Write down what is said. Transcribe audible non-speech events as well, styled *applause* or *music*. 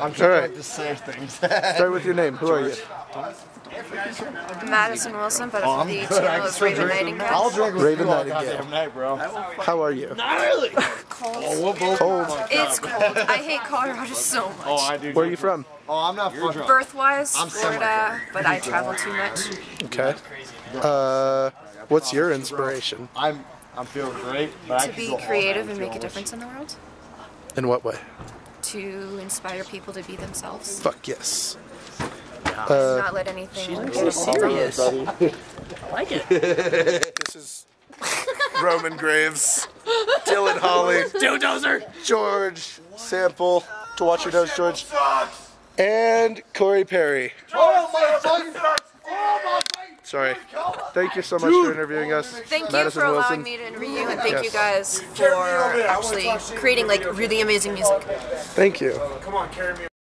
I'm All trying right. to say things. Start with your name. Who are you? Madison Wilson, but Oh, I'm the *laughs* good. channel I is Raven drink. I'll Knightingale. drink with Raven you all Knightingale. goddamn night, bro. How are you? Gnarly. Cold. Oh, we'll Cold. It's cold. I hate Colorado so much. Oh, I do. Where are you from? Oh, I'm not fucking. Birthwise, I'm Florida, but I travel too much. Okay. Uh, what's your inspiration? I'm. I'm feeling great. But To could be creative and make a difference in the world. In what way? To inspire people to be themselves. Fuck yes. Not uh, let anything get us down. serious. I like it. *laughs* This is Roman Graves, Dylan Holly, Dozer. George Sample. To watch your nose, George. And Corey Perry. Oh my fucking. Sorry. Thank you so much for interviewing us. Thank you Madison for allowing me to interview you, and thank Yes. you guys for actually creating like really amazing music. Thank you. Come on, carry me.